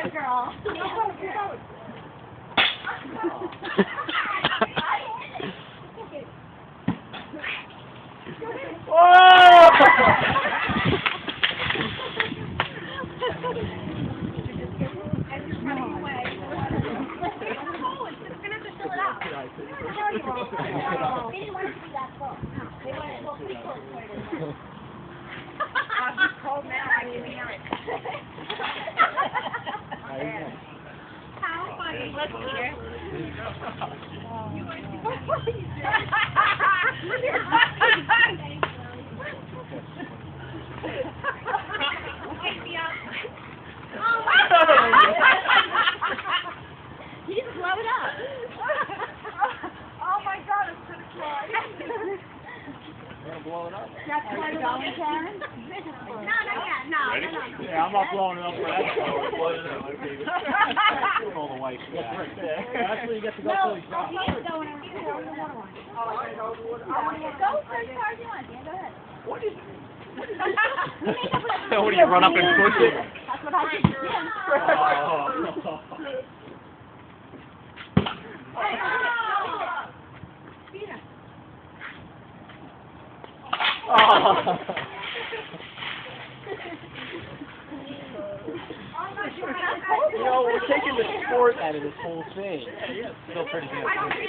Oh! Georgia girl. Let's hear You just blow it up. Oh my god, it's gonna cry. Wanna blow it up? That's why we're Karen? No, no, yeah, no, Ready? no, no. Yeah, I'm not blowing it up for that. Blow it up, okay. All the white stuff. That's where you get to go No, till he's done. you can go in and go in the one. Oh, I know the water. I wanna Go for as far you want, Dan, go ahead. What is What do you run up and push it? That's what I did to Jim. Oh. Oh. You know, we're taking the sport out of this whole thing. Still pretty good.